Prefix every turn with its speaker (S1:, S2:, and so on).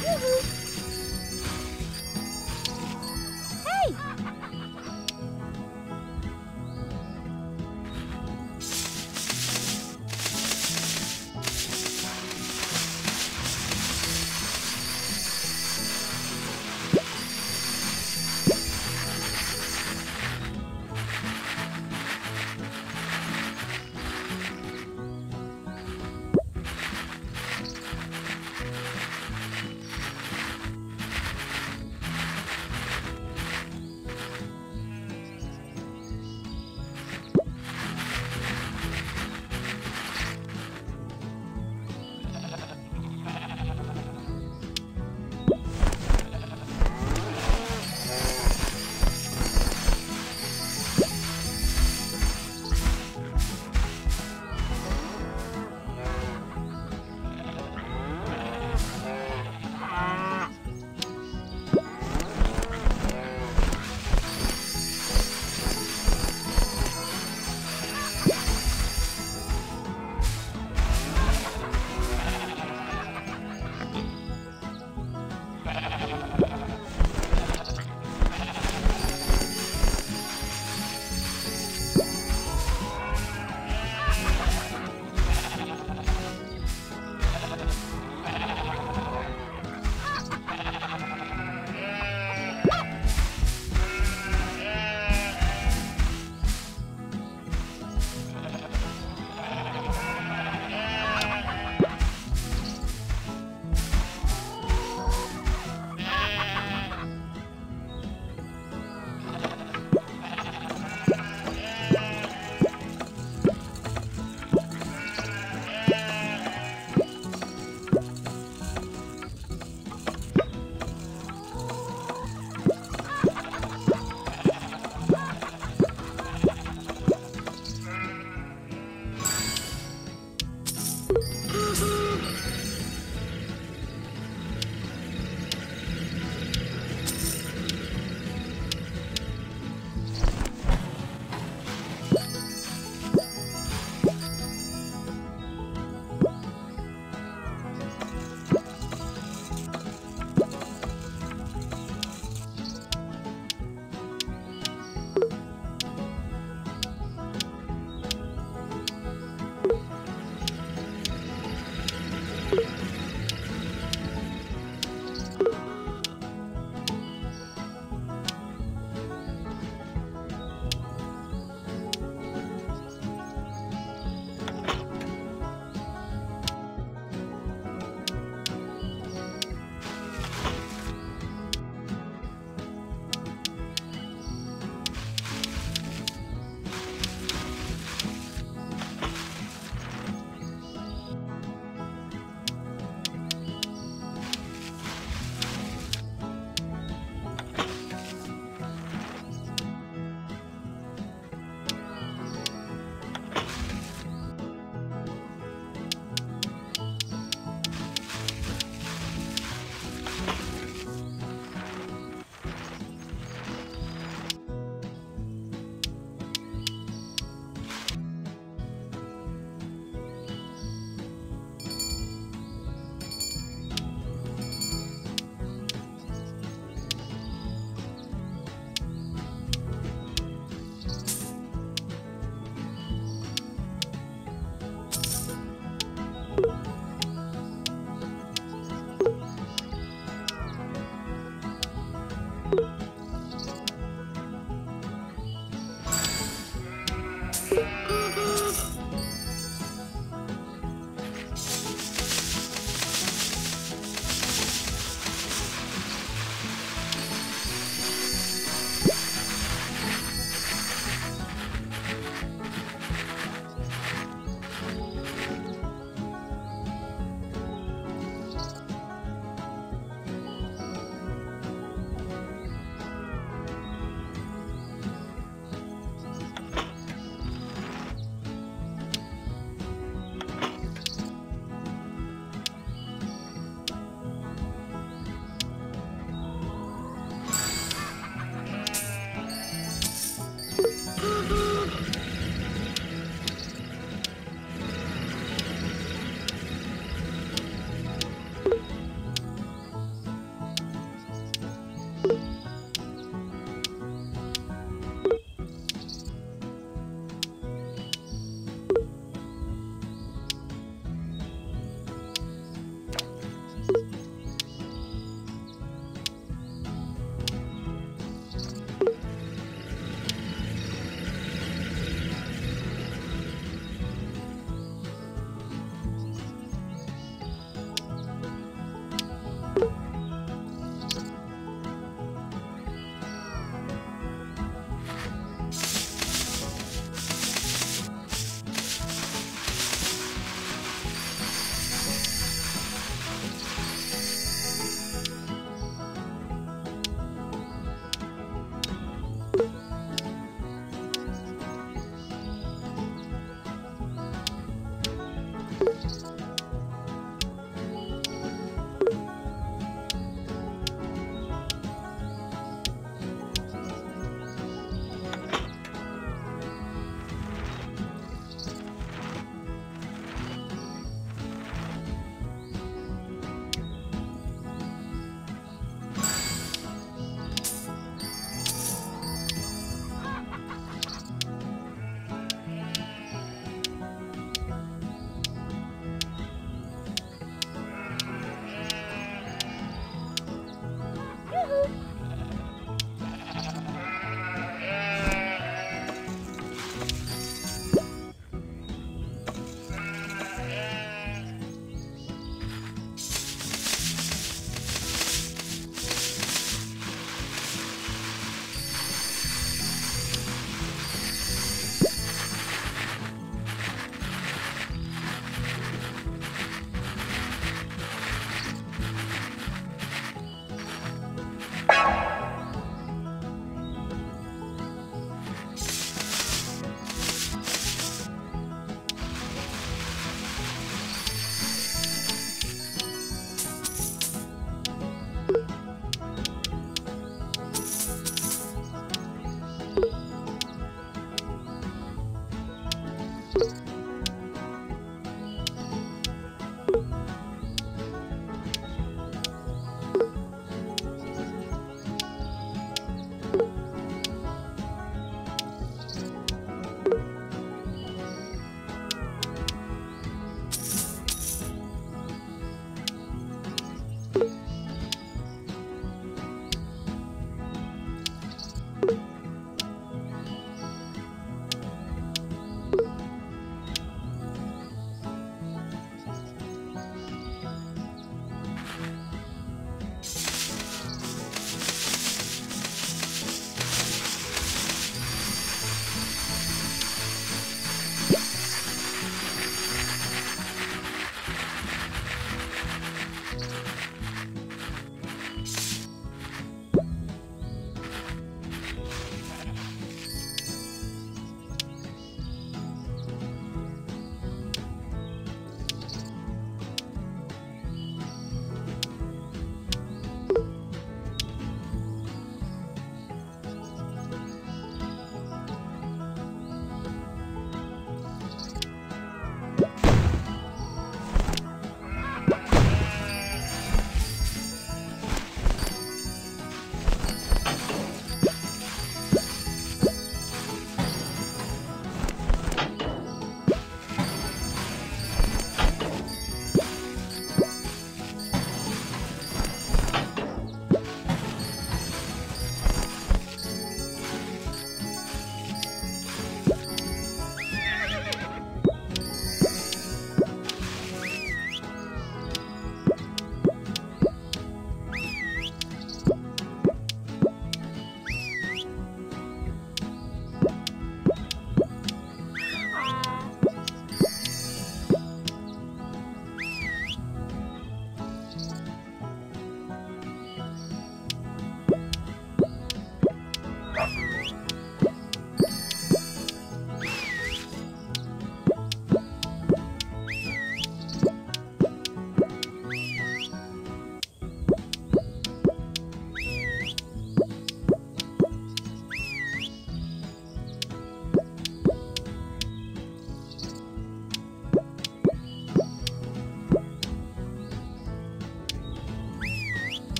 S1: Woohoo!